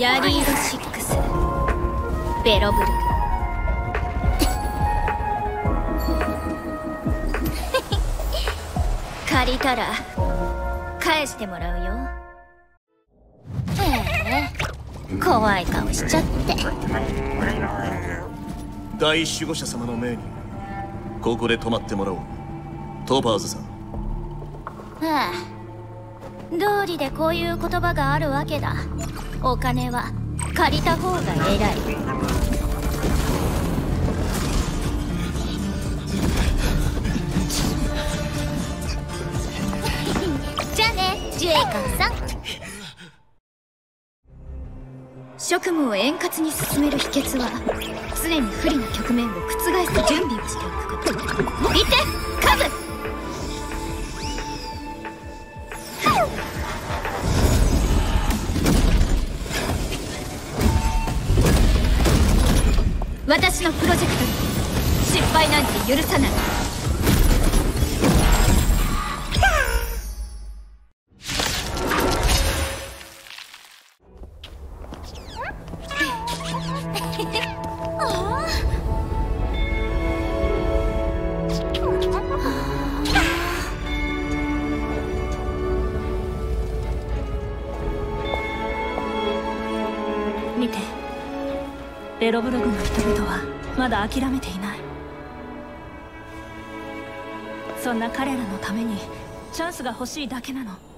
ベロブル。グ借りたら返してもらうよ。へえ。怖い顔しちゃって。大守護者様の命にここで泊まってもらおう。トパーズさん。はあ道理でこういう言葉があるわけだお金は借りた方が偉い。ジュエカさん。職務を円滑に進める秘訣は常に不利な局面を覆す準備私のプロジェクトに。失敗なんて許さない。見て。エロブログの人々はまだ諦めていない。そんな彼らのためにチャンスが欲しいだけなの。